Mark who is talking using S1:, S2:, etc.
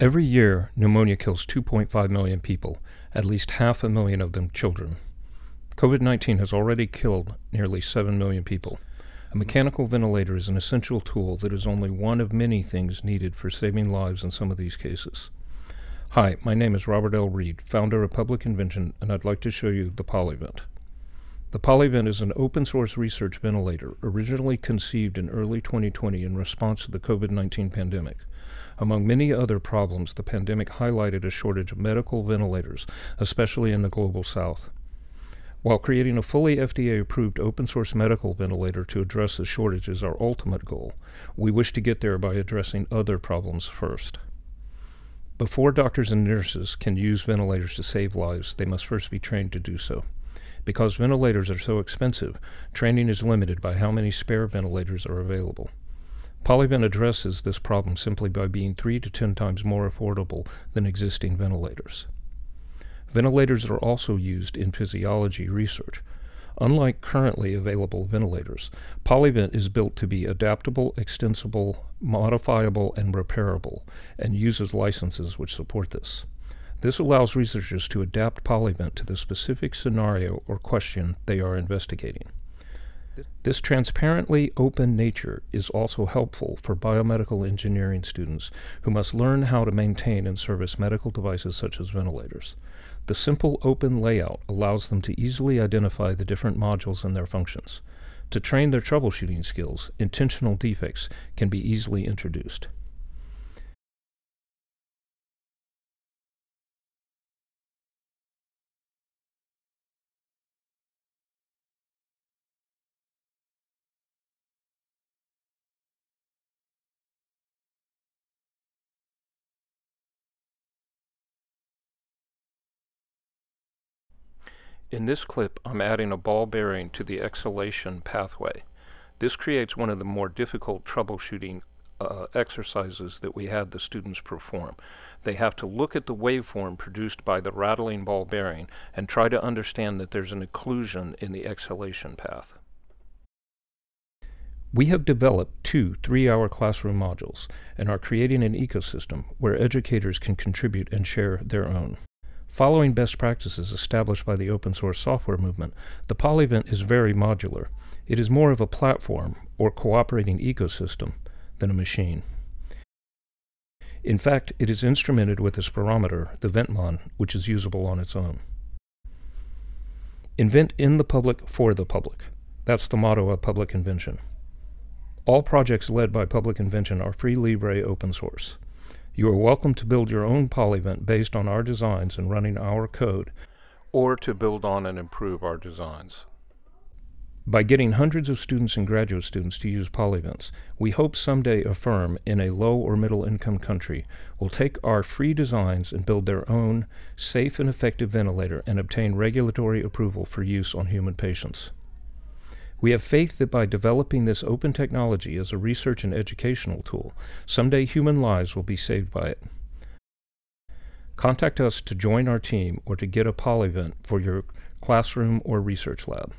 S1: Every year, pneumonia kills 2.5 million people, at least half a million of them children. COVID 19 has already killed nearly 7 million people. A mechanical ventilator is an essential tool that is only one of many things needed for saving lives in some of these cases. Hi, my name is Robert L. Reed, founder of Public Invention, and I'd like to show you the Polyvent. The Polyvent is an open source research ventilator originally conceived in early 2020 in response to the COVID 19 pandemic. Among many other problems, the pandemic highlighted a shortage of medical ventilators, especially in the global south. While creating a fully FDA approved open source medical ventilator to address the shortage is our ultimate goal, we wish to get there by addressing other problems first. Before doctors and nurses can use ventilators to save lives, they must first be trained to do so. Because ventilators are so expensive, training is limited by how many spare ventilators are available. Polyvent addresses this problem simply by being 3 to 10 times more affordable than existing ventilators. Ventilators are also used in physiology research. Unlike currently available ventilators, Polyvent is built to be adaptable, extensible, modifiable, and repairable, and uses licenses which support this. This allows researchers to adapt Polyvent to the specific scenario or question they are investigating. This transparently open nature is also helpful for biomedical engineering students who must learn how to maintain and service medical devices such as ventilators. The simple open layout allows them to easily identify the different modules and their functions. To train their troubleshooting skills, intentional defects can be easily introduced. In this clip, I'm adding a ball bearing to the exhalation pathway. This creates one of the more difficult troubleshooting uh, exercises that we had the students perform. They have to look at the waveform produced by the rattling ball bearing and try to understand that there's an occlusion in the exhalation path. We have developed two three-hour classroom modules and are creating an ecosystem where educators can contribute and share their own. Following best practices established by the open source software movement, the Polyvent is very modular. It is more of a platform or cooperating ecosystem than a machine. In fact, it is instrumented with a spirometer, the Ventmon, which is usable on its own. Invent in the public for the public. That's the motto of Public Invention. All projects led by Public Invention are free Libre open source. You are welcome to build your own Polyvent based on our designs and running our code, or to build on and improve our designs. By getting hundreds of students and graduate students to use Polyvents, we hope someday a firm in a low or middle income country will take our free designs and build their own safe and effective ventilator and obtain regulatory approval for use on human patients. We have faith that by developing this open technology as a research and educational tool, someday human lives will be saved by it. Contact us to join our team or to get a Polyvent for your classroom or research lab.